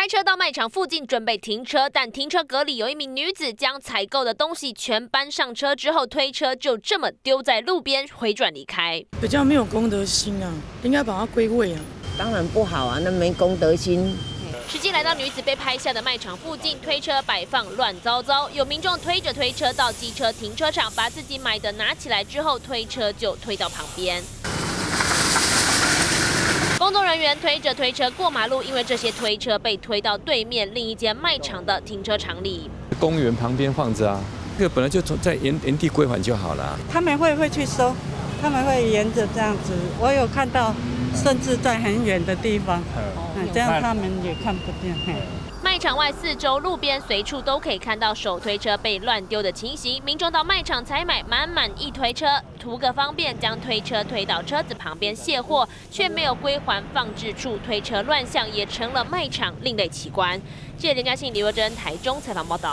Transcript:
开车到卖场附近准备停车，但停车格里有一名女子将采购的东西全搬上车之后，推车就这么丢在路边，回转离开。比较没有公德心啊，应该把它归位啊。当然不好啊，那没公德心。实际来到女子被拍下的卖场附近，推车摆放乱糟糟，有民众推着推车到机车停车场，把自己买的拿起来之后，推车就推到旁边。工作人员推着推车过马路，因为这些推车被推到对面另一间卖场的停车场里。公园旁边放着啊，这个本来就从在原原地归还就好了。他们会会去收，他们会沿着这样子，我有看到，甚至在很远的地方，这样他们也看不见。卖场外四周路边随处都可以看到手推车被乱丢的情形，民众到卖场采买满满一推车，图个方便，将推车推到车子旁边卸货，却没有归还放置处，推车乱象也成了卖场另类奇观。记者林嘉信、李若珍台中采访报道。